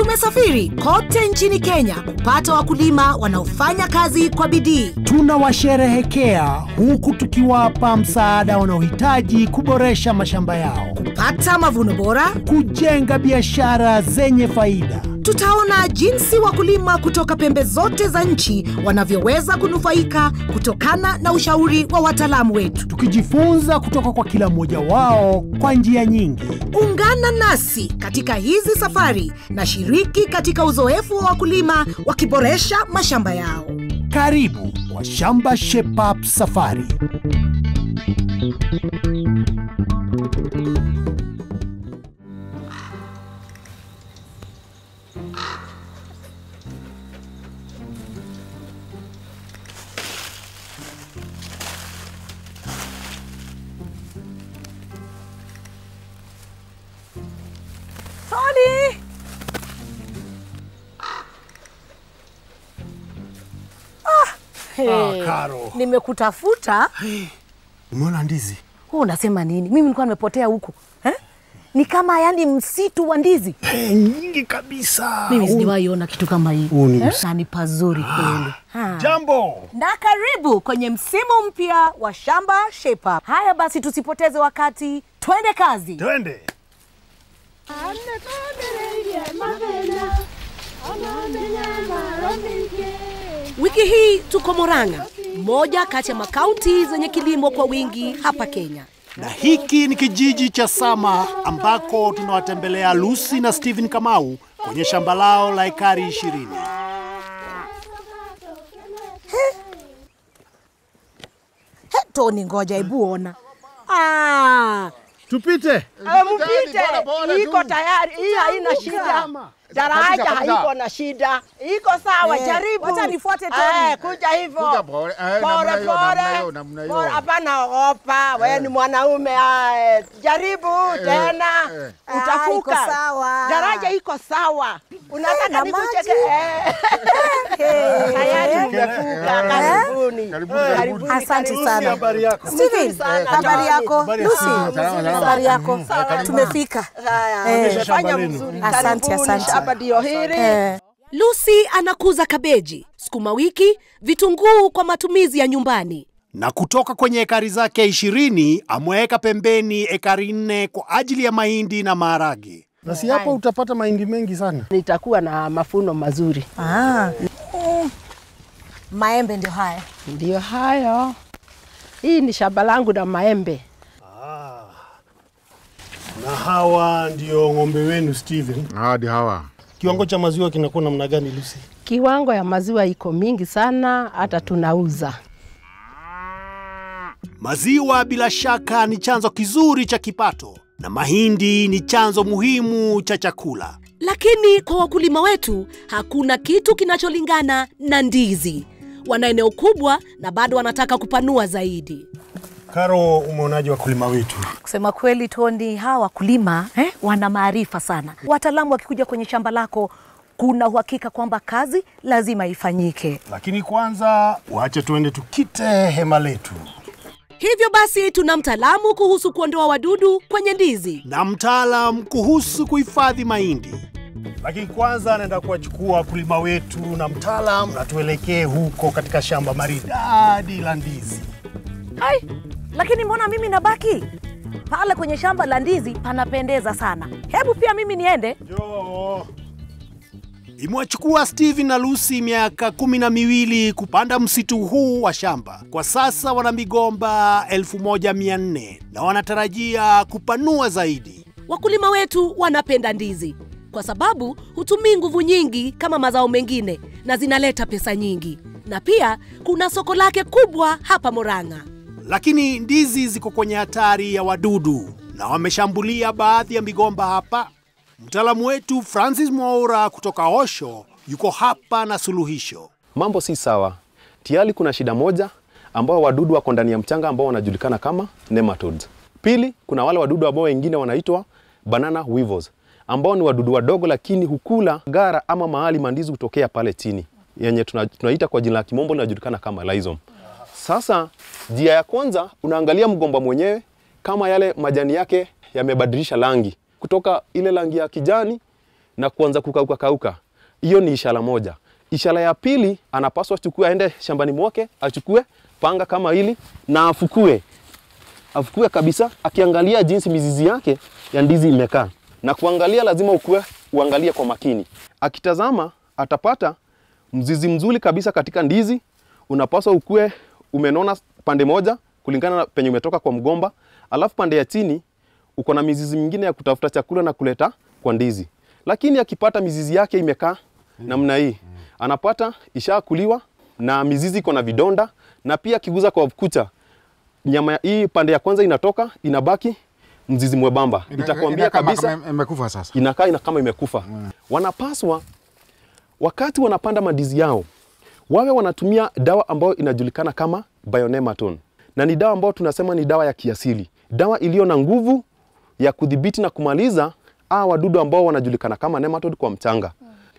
Tumesafiri kote nchini Kenya kupata wakulima wanaofanya kazi kwa bidii. Tunawasherehekea huku tukiwapa msaada wanaohitaji kuboresha mashamba yao, kupata mavuno bora. kujenga biashara zenye faida. Tutaona jinsi wakulima kutoka pembe zote za nchi wanavyoweza kunufaika kutokana na ushauri wa wataalamu wetu. tukijifunza kutoka kwa kila mmoja wao kwa njia nyingi. Ungana nasi katika hizi safari na shiriki katika uzoefu wa wakulima wakiboresha mashamba yao. Karibu kwa Shamba Shape Up Safari. Ah, Karo. Nimekutafuta. Umeona ndizi? Wewe unasema nini? Mimi nilikuwa nimepotea huko eh? Ni kama yani msitu wa ndizi. Hey, nyingi kabisa. Mimi sijawahi ona kitu kama hii eh? Na ni pazuri kweli. Jambo. Na karibu kwenye msimu mpya wa Shamba Shape Up. Haya basi, tusipoteze wakati, twende kazi. Twende. Wiki hii tuko Murang'a, moja kati ya makaunti zenye kilimo kwa wingi hapa Kenya. Na hiki ni kijiji cha Sama ambako tunawatembelea Lucy na Steven Kamau kwenye shamba lao la ekari ishirini. Toni, ngoja hebu ona. Ah, Tupite. Mpite, iko tayari, hii haina shida. Daraja haiko na shida, iko sawa. Eh, Jaribu, wacha nifuate Tony. Eh, kuja hivyo Kuja pole, eh, pole pole. Hapana ogopa, wewe ni mwanaume. eh, Jaribu tena, eh. Iko utafuka. sawa. Daraja iko sawa, unataka na nikucheke? Eh. Tayari umefuka. Karibuni, Karibuni. Asante sana. Habari yako? Steven, habari yako? Lucy, habari yako? Tumefika. Fanya Eh. vizuri. Asante, asante. Shamba ndio hili. Eh. Lucy anakuza kabeji, sukuma wiki, vitunguu kwa matumizi ya nyumbani. Na kutoka kwenye ekari zake ishirini ameweka pembeni ekari nne kwa ajili ya mahindi na maharage. Na si hapo utapata mahindi mengi sana. nitakuwa na mafuno mazuri. Ah. Mm. Maembe ndio haya. Ndio hayo. Hii ni shamba langu na maembe. Na hawa ndio ng'ombe wenu Steven. Hadi hawa. Kiwango cha maziwa kinakuwa namna gani Lucy? Kiwango ya maziwa iko mingi sana, hata tunauza. Maziwa bila shaka ni chanzo kizuri cha kipato na mahindi ni chanzo muhimu cha chakula. Lakini kwa wakulima wetu hakuna kitu kinacholingana na ndizi. Wana eneo kubwa na bado wanataka kupanua zaidi. Karo, umeonaje wakulima wetu? Kusema kweli, Tony, hawa wakulima eh, wana maarifa sana. Wataalamu wakikuja kwenye shamba lako, kuna uhakika kwamba kazi lazima ifanyike. Lakini kwanza waache tuende tukite hema letu, Hivyo basi tuna mtaalamu kuhusu kuondoa wadudu kwenye ndizi. na mtaalamu kuhusu kuhifadhi mahindi. Lakini kwanza naenda kuwachukua wakulima wetu na mtaalamu na tuelekee huko katika shamba maridadi la ndizi. Ai, lakini mbona mimi nabaki pale kwenye shamba la ndizi? Panapendeza sana. Hebu pia mimi niende. Njoo. Imewachukua Steve na Lucy miaka kumi na miwili kupanda msitu huu wa shamba. Kwa sasa wana migomba 1400 na wanatarajia kupanua zaidi. Wakulima wetu wanapenda ndizi kwa sababu hutumii nguvu nyingi kama mazao mengine na zinaleta pesa nyingi, na pia kuna soko lake kubwa hapa Murang'a. Lakini ndizi ziko kwenye hatari ya wadudu na wameshambulia baadhi ya migomba hapa. Mtaalamu wetu Francis Mwaura kutoka Osho yuko hapa na suluhisho. Mambo si sawa. Tayari kuna shida moja ambao wadudu wako ndani ya mchanga ambao wanajulikana kama nematodes. Pili, kuna wale wadudu ambao wengine wanaitwa banana weevils ambao ni wadudu wadogo lakini hukula gara ama mahali mandizi hutokea pale chini yenye tuna- tunaita kwa jina la kimombo linajulikana kama rhizome. Sasa njia ya kwanza unaangalia mgomba mwenyewe kama yale majani yake yamebadilisha rangi kutoka ile rangi ya kijani na kuanza kukauka kauka, hiyo ni ishara moja. Ishara ya pili, anapaswa achukue, aende shambani mwake, achukue panga kama hili na afukue, afukue kabisa, akiangalia jinsi mizizi yake ya ndizi imekaa. Na kuangalia, lazima ukue, uangalie kwa makini. Akitazama atapata mzizi mzuri kabisa katika ndizi. Unapaswa ukue umenona pande moja kulingana na penye umetoka kwa mgomba, alafu pande ya chini uko na mizizi mingine ya kutafuta chakula na kuleta kwa ndizi. Lakini akipata mizizi yake imekaa namna hii, anapata ishakuliwa na mizizi iko na vidonda, na pia akiguza kwa kucha, nyama hii pande ya kwanza inatoka, inabaki mzizi mwebamba, itakwambia kabisa imekufa sasa. inakaa ina kama imekufa. Wanapaswa wakati wanapanda mandizi yao wawe wanatumia dawa ambayo inajulikana kama bionematon, na ni dawa ambayo tunasema ni dawa ya kiasili, dawa iliyo na nguvu ya kudhibiti na kumaliza hawa wadudu ambao wanajulikana kama nematode kwa mchanga.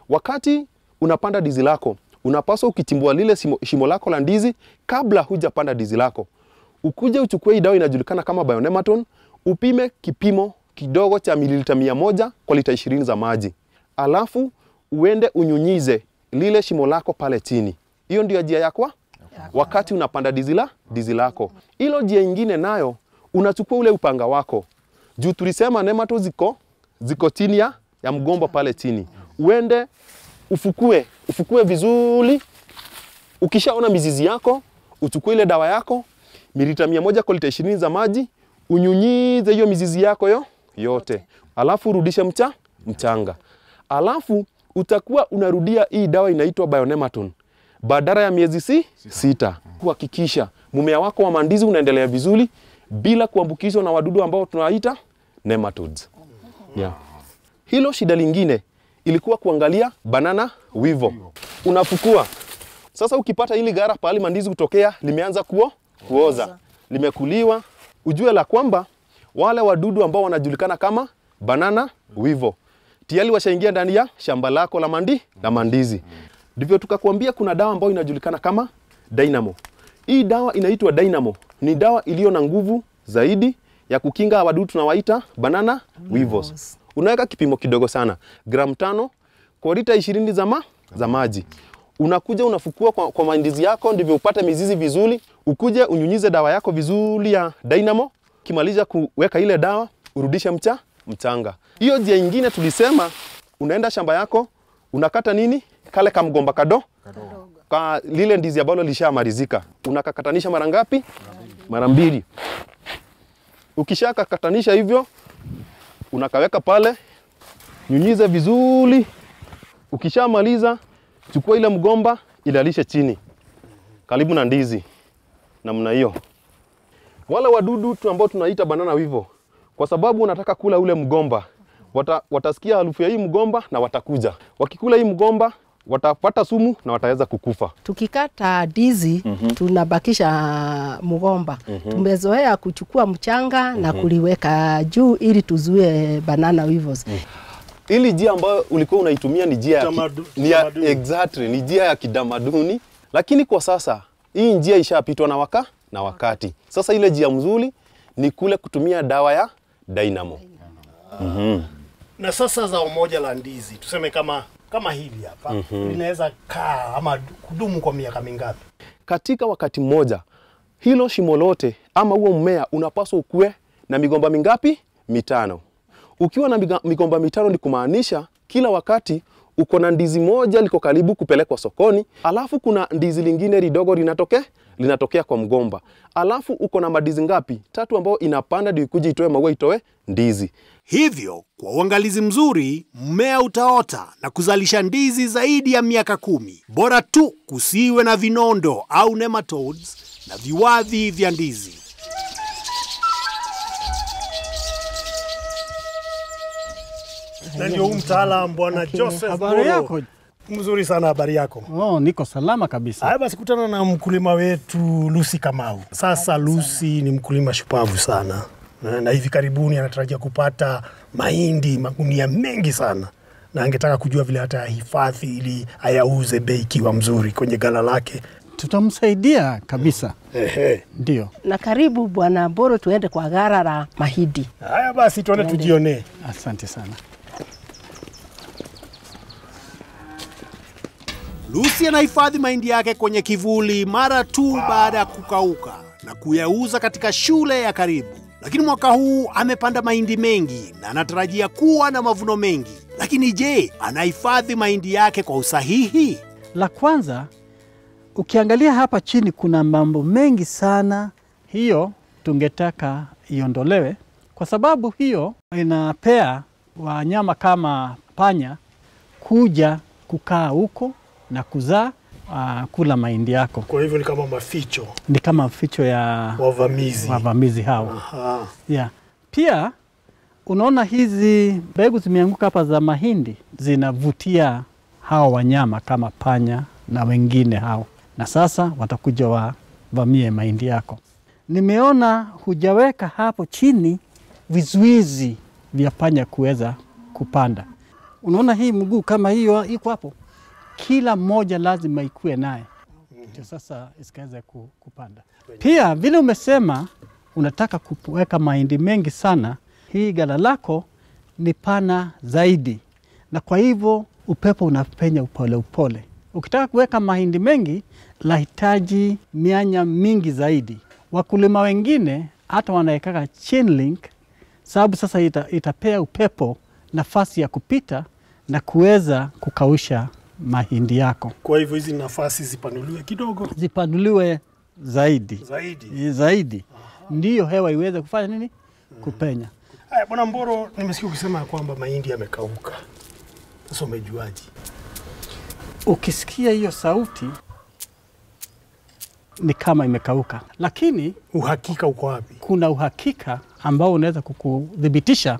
Wakati unapanda dizi lako, unapaswa ukichimbua lile shimo, lako la ndizi kabla hujapanda dizi lako, ukuje uchukue hii dawa inajulikana kama bionematon, upime kipimo kidogo cha mililita mia moja kwa lita ishirini za maji, alafu uende unyunyize lile shimo lako pale chini. Hiyo ndio njia yakwa wakati unapanda dizi la dizi lako. Hilo njia ingine nayo unachukua ule upanga wako. Juu tulisema nemato ziko ziko chini ya, ya mgomba pale chini, uende ufukue ufukue vizuri. Ukishaona mizizi yako, uchukue ile dawa yako. Milita mia moja kwa lita ishirini za maji, unyunyize hiyo mizizi yako yo yote, alafu urudishe mcha mchanga, alafu utakuwa unarudia hii dawa inaitwa bionematon badala ya miezi si sita, kuhakikisha mmea wako wa mandizi unaendelea vizuri bila kuambukizwa na wadudu ambao tunawaita nematodes. Yeah. Hilo shida lingine ilikuwa kuangalia banana wivo. Unafukua. Sasa ukipata hili gara pahali mandizi kutokea limeanza kuo, kuoza, limekuliwa, ujue la kwamba wale wadudu ambao wanajulikana kama banana wivo tayari washaingia ndani ya shamba lako la mandi la mandizi. Ndivyo tukakwambia kuna dawa ambayo inajulikana kama Dynamo. Hii dawa inaitwa Dynamo, ni dawa iliyo na nguvu zaidi ya kukinga wadudu tunawaita banana weevils. Unaweka kipimo kidogo sana, gramu tano kwa lita ishirini za, ma, za maji. Unakuja unafukua kwa, kwa mandizi yako, ndivyo upate mizizi vizuri. Ukuje unyunyize dawa yako vizuri ya Dynamo. Kimaliza kuweka ile dawa, urudishe mcha mchanga. Hiyo njia ingine tulisema, unaenda shamba yako unakata nini kale kamgomba kado kwa lile ndizi ambalo lishamalizika, unakakatanisha mara ngapi? Mara mbili. Ukishakakatanisha hivyo, unakaweka pale, nyunyize vizuri. Ukishamaliza, chukua ile mgomba ilalishe chini karibu na ndizi, namna hiyo. Wale wadudu tu ambao tunaita banana wivo, kwa sababu unataka kula ule mgomba, wata, watasikia harufu ya hii mgomba na watakuja. Wakikula hii mgomba watapata sumu na wataweza kukufa. Tukikata ndizi tunabakisha mgomba. Tumezoea kuchukua mchanga mm -hmm. na kuliweka juu ili tuzuie banana weevils. mm -hmm Ili njia ambayo ulikuwa unaitumia ni njia ya, Tamadu- ni ya, exactly, ni njia ya kidamaduni, lakini kwa sasa hii njia ishapitwa na, waka, na wakati. Sasa ile jia mzuri ni kule kutumia dawa ya Dynamo. mm -hmm. na sasa za umoja la ndizi tuseme kama kama hili hapa linaweza kaa ama kudumu kwa miaka mingapi? katika wakati mmoja hilo shimo lote ama huo mmea unapaswa ukue na migomba mingapi? Mitano. Ukiwa na migomba mitano ni kumaanisha kila wakati uko na ndizi moja liko karibu kupelekwa sokoni, alafu kuna ndizi lingine lidogo linatoke linatokea kwa mgomba, alafu uko na madizi ngapi? Tatu, ambayo inapanda ndio ikuje itoe maua itoe ndizi. Hivyo, kwa uangalizi mzuri, mmea utaota na kuzalisha ndizi zaidi ya miaka kumi. Bora tu kusiwe na vinondo au nematodes na viwavi vya ndizi. Na ndio huu mtaalam bwana Joseph Habari yako? Mzuri sana, habari yako? Oh, niko salama kabisa. Haya basi, kutana na mkulima wetu Lucy Kamau. Sasa Lucy ni mkulima shupavu sana na, na hivi karibuni anatarajia kupata mahindi magunia mengi sana, na angetaka kujua vile hata hifadhi ili ayauze bei ikiwa mzuri kwenye gala lake. Tutamsaidia kabisa. Ehe. Ndio, Na karibu Bwana Boro, tuende kwa gara la mahindi. Haya basi, tuende tujionee. asante sana. Lucy anahifadhi mahindi yake kwenye kivuli mara tu baada ya kukauka na kuyauza katika shule ya karibu. Lakini mwaka huu amepanda mahindi mengi na anatarajia kuwa na mavuno mengi. Lakini je, anahifadhi mahindi yake kwa usahihi? La kwanza, ukiangalia hapa chini kuna mambo mengi sana, hiyo tungetaka iondolewe, kwa sababu hiyo inapea wanyama kama panya kuja kukaa huko na kuzaa uh, kula mahindi yako. Kwa hivyo ni kama maficho Ni kama maficho ya wavamizi. wavamizi hao. Aha. Yeah. Pia unaona hizi mbegu zimeanguka hapa za mahindi zinavutia hao wanyama kama panya na wengine hao, na sasa watakuja wavamie mahindi yako. Nimeona hujaweka hapo chini vizuizi vya panya kuweza kupanda. Unaona hii mguu kama hiyo iko hapo, kila mmoja lazima ikue naye ndio sasa isikaweze ku- kupanda. Pia vile umesema unataka kuweka mahindi mengi sana, hii gala lako ni pana zaidi, na kwa hivyo upepo unapenya upole upole. Ukitaka kuweka mahindi mengi, lahitaji mianya mingi zaidi. Wakulima wengine hata wanawekaka chain link, sababu sasa ita, itapea upepo nafasi ya kupita na kuweza kukausha mahindi yako Kwa hivyo hizi nafasi zipanuliwe kidogo zipanuliwe zaidi zaidi. Zaidi, ndiyo hewa iweze kufanya nini, kupenya. Haya, Bwana Mboro, nimesikia ukisema ya kwamba mahindi yamekauka. Sasa umejuaje? Ukisikia hiyo sauti ni kama imekauka, lakini Uhakika uko wapi? kuna uhakika ambao unaweza kukuthibitisha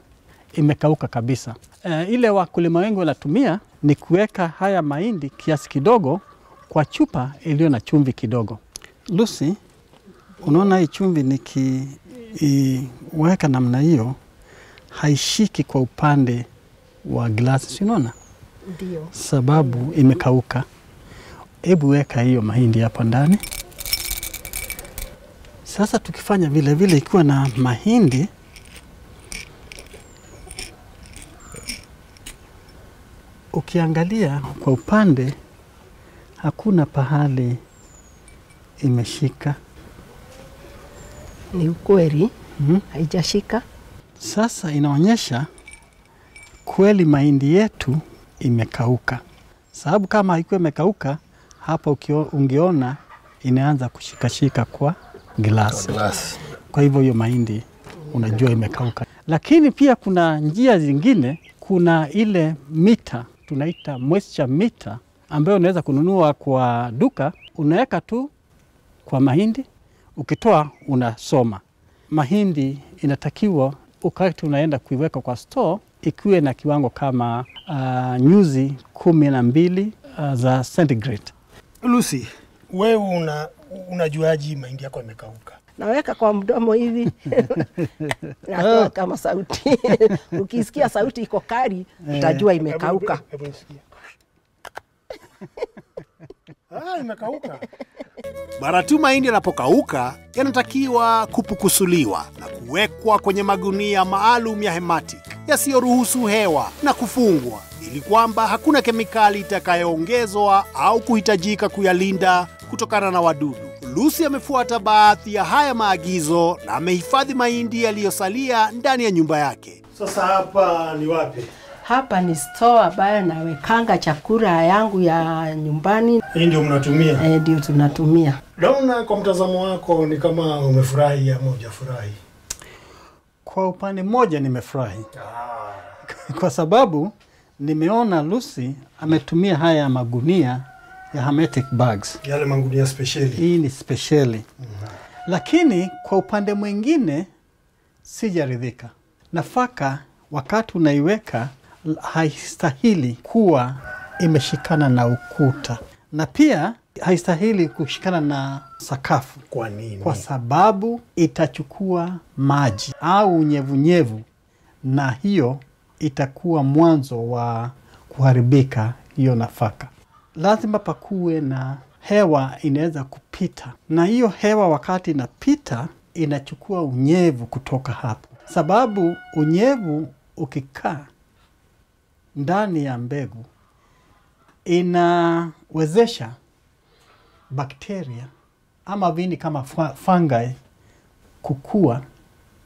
imekauka kabisa. E, ile wakulima wengi wanatumia ni kuweka haya mahindi kiasi kidogo kwa chupa iliyo na chumvi kidogo. Lucy, unaona hii chumvi nikiweka namna hiyo haishiki kwa upande wa glasi, si unaona? Ndio. sababu imekauka. Hebu weka hiyo mahindi hapo ndani. Sasa tukifanya vile vile, ikiwa na mahindi ukiangalia kwa upande, hakuna pahali imeshika. Ni ukweli hmm? haijashika. Sasa inaonyesha kweli mahindi yetu imekauka, sababu kama haikuwa imekauka hapa, ukio- ungeona inaanza kushikashika kwa glasi. Kwa hivyo hiyo mahindi unajua imekauka. Lakini pia kuna njia zingine, kuna ile mita tunaita moisture meter ambayo unaweza kununua kwa duka, unaweka tu kwa mahindi, ukitoa unasoma. Mahindi inatakiwa wakati unaenda kuiweka kwa store ikiwe na kiwango kama uh, nyuzi kumi na mbili uh, za centigrade. Lucy, wewe una unajuaje mahindi yako yamekauka? Naweka kwa mdomo hivi natoa kama sauti. Ukisikia sauti iko kali, utajua imekauka. Hebu- hebu nisikie. Ah, imekauka. Mara tu mahindi yanapokauka, yanatakiwa kupukusuliwa na kuwekwa kwenye magunia maalum ya hemati yasiyoruhusu hewa na kufungwa ili kwamba hakuna kemikali itakayoongezwa au kuhitajika kuyalinda kutokana na wadudu. Lucy amefuata baadhi ya haya maagizo na amehifadhi mahindi yaliyosalia ndani ya nyumba yake. Sasa hapa ni wapi? Hapa ni store ambayo nawekanga chakula yangu ya nyumbani, Hii ndio mnatumia. eh, ndio tunatumia. Naona kwa mtazamo wako ni kama umefurahi ama hujafurahi. Kwa upande mmoja nimefurahi ah. kwa sababu nimeona Lucy ametumia haya magunia ya hermetic bags. Yale mangunia spesheli. Hii ni spesheli, lakini kwa upande mwingine sijaridhika. Nafaka wakati unaiweka haistahili kuwa imeshikana na ukuta, na pia haistahili kushikana na sakafu Kwa nini? kwa sababu itachukua maji au unyevunyevu, na hiyo itakuwa mwanzo wa kuharibika hiyo nafaka. Lazima pakuwe na hewa inaweza kupita, na hiyo hewa wakati inapita inachukua unyevu kutoka hapo, sababu unyevu ukikaa ndani ya mbegu inawezesha bakteria ama vini kama fangai kukua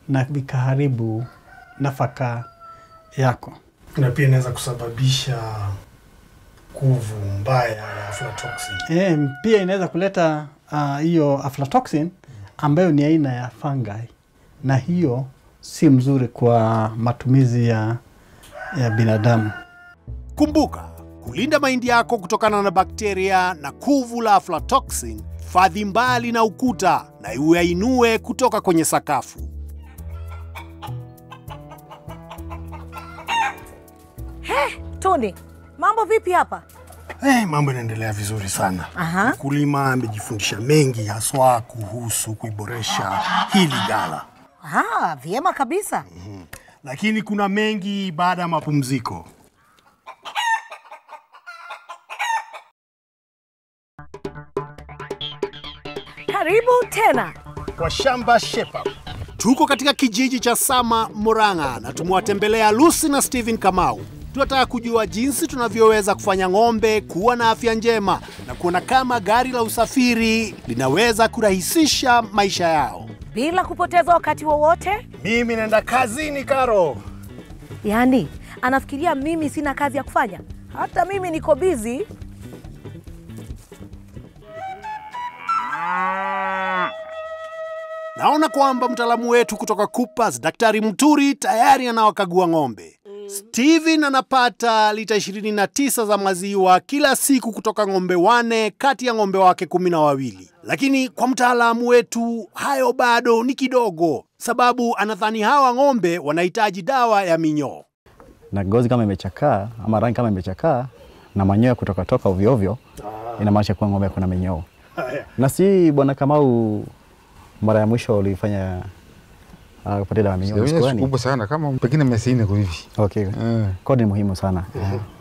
na vikaharibu nafaka yako. na pia inaweza kusababisha kuvu mbaya ya aflatoxin. E, pia inaweza kuleta hiyo uh, aflatoxin ambayo ni aina ya fungi, na hiyo si mzuri kwa matumizi ya, ya binadamu. Kumbuka, kulinda mahindi yako kutokana na bakteria na kuvu la aflatoxin, fadhi mbali na ukuta na uyainue kutoka kwenye sakafu. Tony, mambo vipi hapa? Eh, mambo yanaendelea vizuri sana. Aha. Mkulima amejifundisha mengi haswa kuhusu kuiboresha hili gala, Ah, vyema kabisa. Mm -hmm. lakini kuna mengi baada ya mapumziko. Karibu tena. Kwa shamba Shepa, Tuko katika kijiji cha Sama, Murang'a, na tumewatembelea Lucy na Steven Kamau. Tunataka kujua jinsi tunavyoweza kufanya ng'ombe kuwa na afya njema na kuona kama gari la usafiri linaweza kurahisisha maisha yao. Bila kupoteza wakati wowote, mimi naenda kazini. Karo, yaani anafikiria mimi sina kazi ya kufanya. Hata mimi niko bizi. Naona kwamba mtaalamu wetu kutoka Coopers, Daktari Mturi, tayari anawakagua ng'ombe. Steven anapata lita 29 za maziwa kila siku kutoka ng'ombe wane kati ya ng'ombe wake kumi na wawili. Lakini kwa mtaalamu wetu hayo bado ni kidogo, sababu anadhani hawa ng'ombe wanahitaji dawa ya minyoo. na ngozi kama imechakaa ama rangi kama imechakaa na manyoya kutoka toka ovyo ovyo, inamaanisha kuwa ng'ombe kuna minyoo. Na si bwana Kamau, mara ya mwisho ulifanya uh, kupoteza siku gani? kubwa sana kama pengine miezi nne hivi. Okay. Eh. Kodi ni muhimu sana,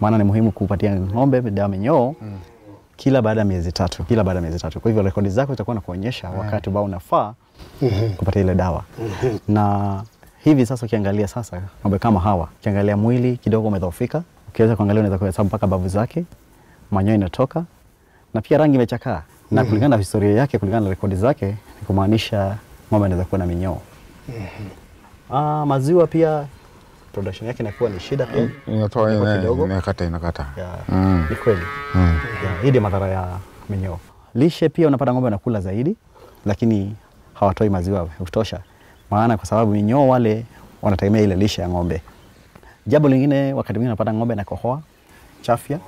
maana ni muhimu kupatia ng'ombe dawa minyoo minyoo kila baada ya miezi tatu, kila baada ya miezi tatu. Kwa hivyo rekodi zako zitakuwa na kuonyesha wakati ambao unafaa kupata ile dawa na hivi sasa ukiangalia sasa ng'ombe kama hawa, ukiangalia mwili kidogo umedhoofika, ukiweza kuangalia unaweza kuhesabu mpaka bavu zake, manyoya inatoka na pia rangi imechakaa, na kulingana na historia yake, kulingana na rekodi zake, ni kumaanisha ng'ombe anaweza kuwa na minyoo. Ah, maziwa pia production yake inakuwa ni shida pia Inatoa ina- kidogo. inakata inakata. Yeah. Mm. ni kweli Ya, hii ndio madhara ya minyoo. Lishe pia unapata ng'ombe anakula zaidi, lakini hawatoi maziwa ya kutosha, maana kwa sababu minyoo wale wanategemea ile lishe ya ng'ombe. Jambo lingine, wakati mwingine unapata ng'ombe anakohoa chafya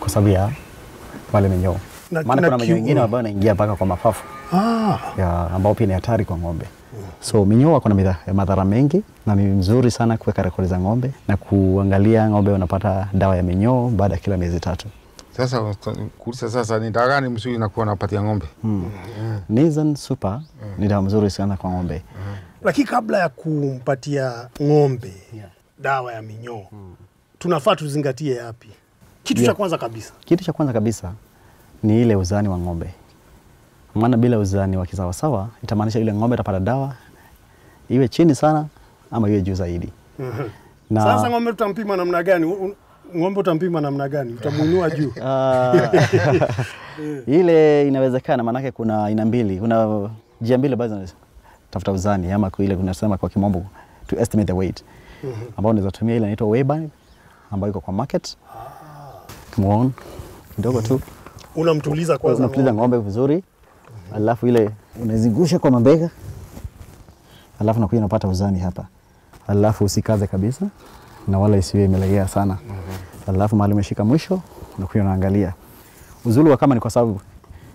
kwa sababu ya wale minyoo, Na- maana na kuna minyoo mengine ambayo inaingia mpaka kwa mapafu ah, ya ambao pia ni hatari kwa ng'ombe. So minyoo kuna madhara mengi na ni mzuri sana kuweka rekodi za ng'ombe na kuangalia ng'ombe unapata dawa ya minyoo baada ya kila miezi tatu. Sasa kuuliza sasa ni dawa gani mzuri nakuwa napatia ng'ombe? Nizen Super ni dawa mzuri sana kwa ng'ombe. lakini kabla ya kumpatia ng'ombe yeah. dawa ya minyoo tunafaa tuzingatie yapi? Kitu cha Yeah. kwanza kabisa Kitu cha kwanza kabisa ni ile uzani wa ng'ombe, maana bila uzani wa kisawasawa itamaanisha yule ng'ombe atapata dawa iwe chini sana ama iwe juu zaidi. Na Sasa ng'ombe tutampima namna gani? Ng'ombe utampima namna gani? Utamuinua juu? Ah, ile inawezekana, maanake kuna aina mbili, kuna njia mbili ambazo zinatafuta uzani ama ile kunasema kwa kimombo to estimate the weight, ambao unaweza tumia ile inaitwa weighband ambayo iko kwa market. Come on, kidogo tu Unamtuliza kwanza unamtuliza ng'ombe. vizuri, alafu ile unazingusha kwa mabega, alafu nakuja unapata uzani hapa, alafu usikaze kabisa na wala isiwe imelegea sana, alafu mahali umeshika mwisho unakuja unaangalia uzuri wa kama ni kwa sababu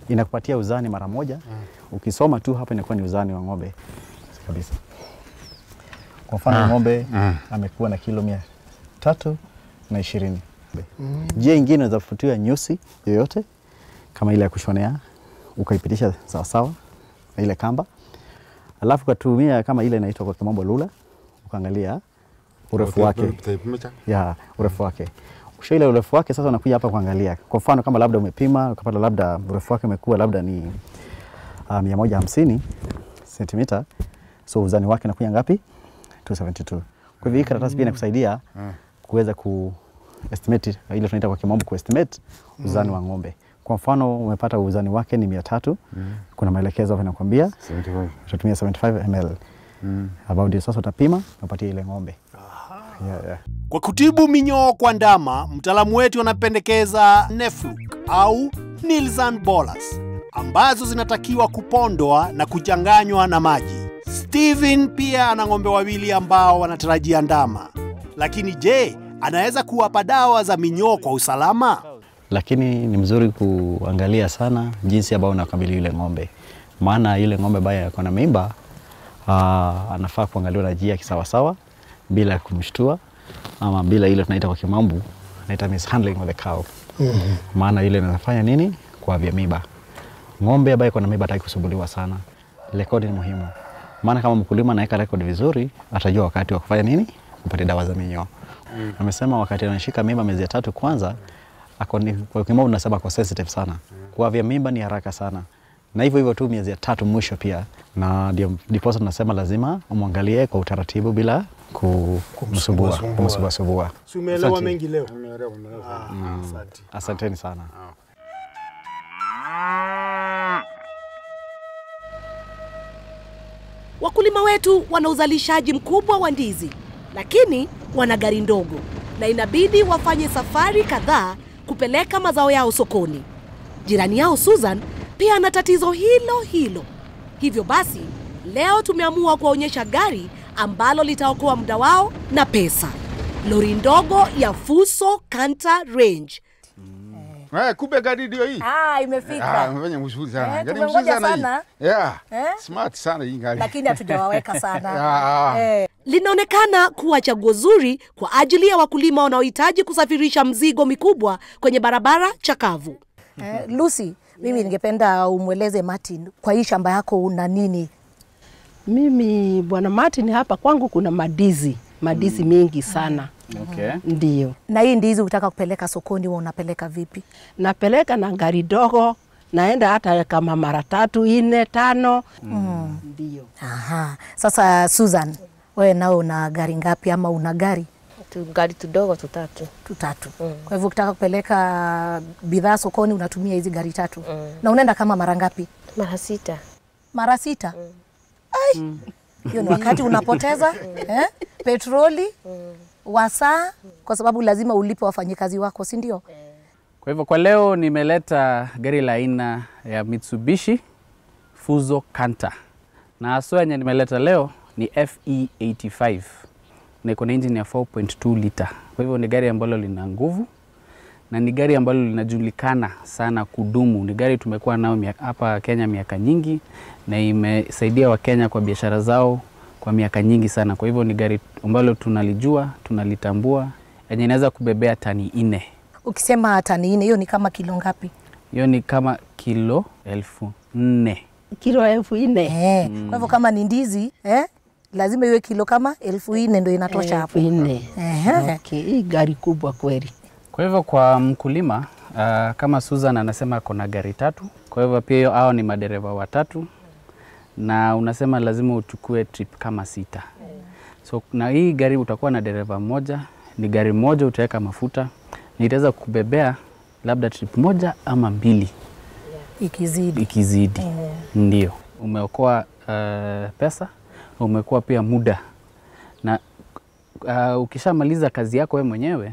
inakupatia uzani mara moja. Ukisoma tu hapa inakuwa ni uzani wa ng'ombe kabisa. Kwa mfano ng'ombe amekuwa na kilo mia tatu na ishirini. Njia ingine unaweza nyusi yoyote kama ile ya kushonea ukaipitisha sawasawa na ile kamba, alafu ukatumia kama ile inaitwa kwa kimombo lula, ukaangalia urefu wake ya urefu wake. kisha ile urefu wake sasa, unakuja hapa kuangalia. Kwa mfano kama labda umepima ukapata labda urefu wake umekuwa labda ni uh, mia moja hamsini sentimita, so uzani wake unakuja ngapi? 272. Kwa hivyo hii karatasi pia inakusaidia kuweza ku, estimate ile tunaita kwa kimombo ku estimate uzani wa ng'ombe. Kwa mfano umepata uzani wake ni mia tatu kuna maelekezo hapo inakwambia 75. utatumia 75 ml mm. ambao ndio Sasa utapima upatie ile ng'ombe yeah, yeah. Kwa kutibu minyoo kwa ndama, mtaalamu wetu anapendekeza Nefluk au Nilsan Bolas ambazo zinatakiwa kupondwa na kuchanganywa na maji. Steven pia ana ng'ombe wawili ambao wanatarajia ndama, lakini je, anaweza kuwapa dawa za minyoo kwa usalama? Lakini ni mzuri kuangalia sana jinsi ambayo unakabili yule ng'ombe, maana yule ng'ombe ambaye ako na mimba uh, anafaa kuangaliwa na njia kisawasawa bila kumshtua ama bila ile tunaita kwa kimambu naita mishandling of the cow. Maana ile inafanya nini? Kwa vya mimba. Ng'ombe ambaye ako na mimba hataki kusumbuliwa sana. Rekodi ni muhimu, maana kama mkulima anaweka rekodi vizuri, atajua wakati wa kufanya nini, kupata dawa za minyoo. Amesema wakati anashika mimba miezi ya tatu kwanza, kwa kimombo tunasema ako sensitive sana, kwa vya mimba ni haraka sana, na hivyo hivyo tu miezi ya tatu mwisho pia, na ndio ndiposa tunasema lazima umwangalie kwa utaratibu bila kumsumbua kumsumbua sumbua. Si umeelewa mengi leo? Umeelewa, umeelewa. Ah, asante. Asanteni sana. Wakulima wetu wana uzalishaji mkubwa wa ndizi, lakini wana gari ndogo na inabidi wafanye safari kadhaa kupeleka mazao yao sokoni. Jirani yao Susan pia ana tatizo hilo hilo. Hivyo basi, leo tumeamua kuwaonyesha gari ambalo litaokoa muda wao na pesa. Lori ndogo ya Fuso Kanta Range Eh, kumbe gari ndio hii. Ah, Ah, imefika umefanya mzuri sana. Eh, Gari tumengoja mzuri sana sana. hii. Yeah. Eh? Smart sana hii gari. lakini hatujawaweka sana Ah. eh, linaonekana kuwa chaguo zuri kwa ajili ya wakulima wanaohitaji kusafirisha mzigo mikubwa kwenye barabara chakavu. eh, Lucy, mimi ningependa umweleze Martin kwa hii shamba yako una nini? Mimi bwana Martin, hapa kwangu kuna madizi madizi mm. mingi sana Okay. ndio Na hii ndizi utaka kupeleka sokoni, wa unapeleka vipi? napeleka na gari dogo, naenda hata kama mara tatu ine tano mm. ndio. Aha. Sasa Susan, wewe nao una gari ngapi ama una gari tu gari tudogo tutatu. tutatu? Mm. Kwa hivyo ukitaka kupeleka bidhaa sokoni unatumia hizi gari tatu Mm. na unaenda kama mara ngapi? Mara sita. Mara sita. Mm. Ai, hiyo ni wakati unapoteza eh? petroli wasaa, kwa sababu lazima ulipe wafanyikazi wako, si ndio? Kwa hivyo kwa leo nimeleta gari la aina ya Mitsubishi Fuso Canter, na haswa yenye nimeleta leo ni FE85 na iko na engine ya 4.2 lita. Kwa hivyo ni gari ambalo lina nguvu na ni gari ambalo linajulikana sana kudumu. Ni gari tumekuwa nao hapa Kenya miaka nyingi na imesaidia Wakenya kwa biashara zao kwa miaka nyingi sana. Kwa hivyo ni gari ambalo tunalijua, tunalitambua, yenye inaweza kubebea tani nne. Ukisema tani nne, hiyo ni kama kilo ngapi? hiyo ni kama kilo elfu nne. Kilo elfu nne Eh, kwa hivyo kama ni ndizi eh, lazima iwe kilo kama elfu nne ndo inatosha hapo. elfu nne. Okay, hii gari kubwa kweli. Kwa hivyo kwa mkulima uh, kama Susan anasema ako na gari tatu, kwa hivyo pia hiyo hao ni madereva watatu, na unasema lazima uchukue trip kama sita. So na hii gari utakuwa na dereva mmoja, ni gari moja utaweka mafuta nitaweza itaweza kubebea labda trip moja ama mbili Ikizidi. ikizidi. Yeah. Ndio umeokoa uh, pesa, umeokoa pia muda na uh, ukishamaliza kazi yako wewe mwenyewe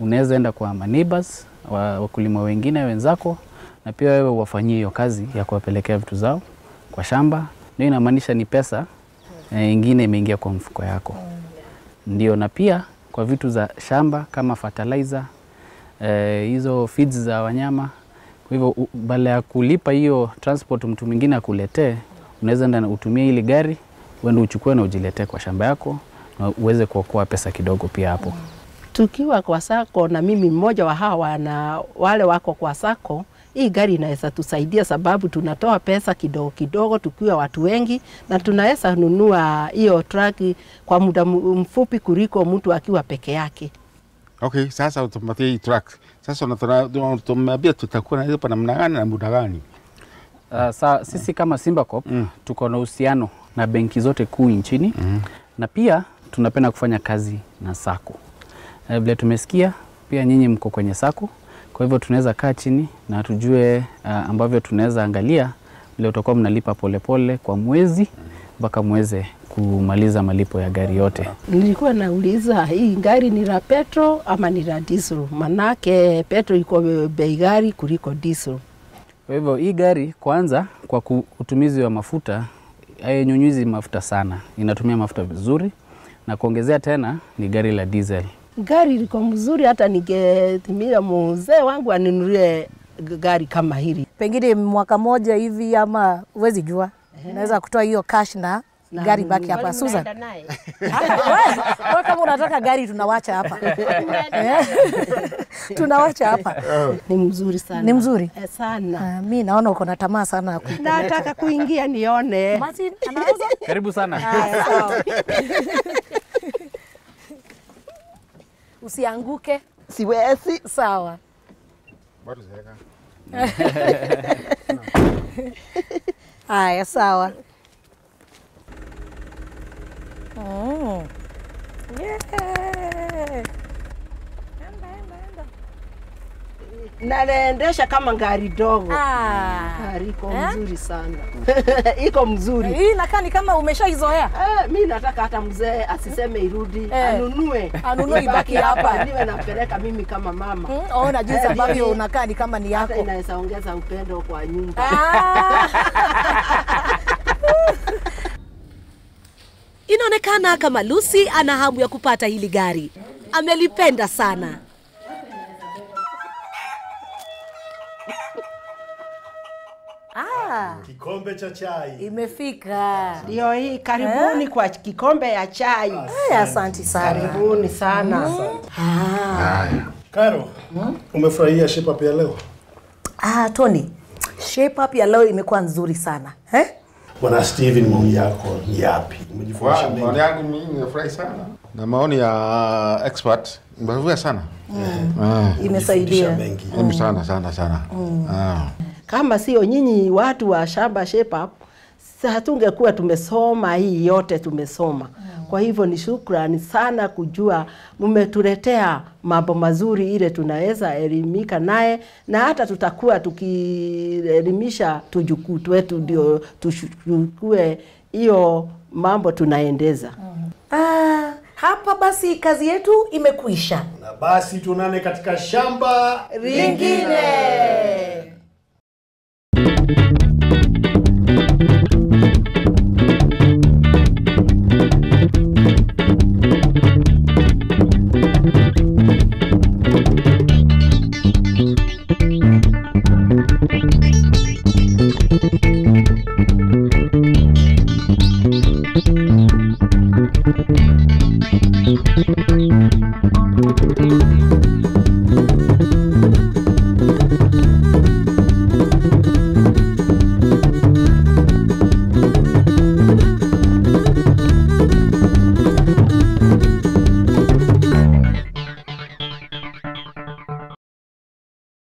unaweza enda kwa maneighbors wa, wakulima wengine wenzako, na pia wewe wafanyie hiyo kazi ya kuwapelekea vitu zao kwa shamba. Ndio inamaanisha ni pesa eh, ingine imeingia kwa mfuko yako. Ndio, na pia kwa vitu za shamba kama fertilizer eh, hizo feeds za wanyama. Kwa hivyo baada badala ya kulipa hiyo transport mtu mwingine akuletee, unaweza enda utumie ile gari uende uchukue na ujiletee kwa shamba yako na uweze kuokoa pesa kidogo pia hapo. Tukiwa kwa sako na mimi mmoja wa hawa na wale wako kwa sako, hii gari inaweza tusaidia sababu tunatoa pesa kidogo kidogo tukiwa watu wengi, na tunaweza nunua hiyo truck kwa muda mfupi kuliko mtu akiwa peke yake. Okay, sasa utupatie hii truck. Sasa tumeambia tutakuwa na hizo pa namna gani na muda gani? Uh, sa, sisi kama Simba Corp Mm. tuko na uhusiano na benki zote kuu nchini mm. na pia tunapenda kufanya kazi na sako. Uh, vile tumesikia pia nyinyi mko kwenye sako, kwa hivyo tunaweza kaa chini na tujue uh, ambavyo tunaweza angalia vile utakuwa mnalipa polepole pole kwa mwezi mpaka mweze kumaliza malipo ya gari yote. Nilikuwa nauliza hii gari ni la petro ama ni la diesel? Manake petro iko bei gari kuliko diesel. Kwa hivyo hii gari kwanza, kwa utumizi wa mafuta hainyunyizi mafuta sana, inatumia mafuta vizuri, na kuongezea tena ni gari la diesel. Gari liko mzuri, hata ningetimia mzee wangu aninulie gari kama hili. Pengine mwaka moja hivi ama huwezi jua, naweza kutoa hiyo cash na gari baki hapa. Susan, wewe kama unataka gari tunawacha hapa tunawacha hapa. Ni mzuri sana. Ni mzuri Eh, sana. Ah, mi naona uko na tamaa sana Nataka kuingia nione. Basi Karibu sana. Usianguke. Siwezi. Sawa. Haya, sawa. Mm. Yeah. Naendesha kama gari dogo. Ah. Gari iko Eh? mzuri sana. iko mzuri. Hii inakaa ni kama umeshaizoea. Eh, mi nataka hata mzee asiseme irudi, Eh. anunue. Anunue ibaki hapa. Niwe napeleka mimi kama mama. Mm, Ona jinsi Eh, ambavyo unakaa ni kama ni yako. inaweza ongeza upendo kwa nyumba. Ah. Inaonekana kama Lucy ana hamu ya kupata hili gari, amelipenda sana. Ah, Kikombe cha chai. imefika. Ndio hii, karibuni kwa kikombe ya chai. Asante Asanti sana. Karibuni sana. Karo, umefurahia shape up ya leo? Ah, Tony, shape up ya leo imekuwa nzuri sana. Eh? Bwana Steven, maoni yako ni yapi? Umejifunza mengi. maoni yangu mimi nimefurahi sana na maoni ya expert nimefurahi sana Mm. Ah. Imesaidia. mengi. Mm, sana sana sana Mm. Ah. Kama sio nyinyi watu wa shamba shape up, hatungekuwa tumesoma hii yote tumesoma. Kwa hivyo ni shukrani sana kujua mmetuletea mambo mazuri ile tunaweza elimika naye, na hata tutakuwa tukielimisha tujukuu wetu ndio tuchukue hiyo mambo tunaendeza. Ah, hapa basi kazi yetu imekwisha. Na basi tuonane katika shamba Lingine. Thank you.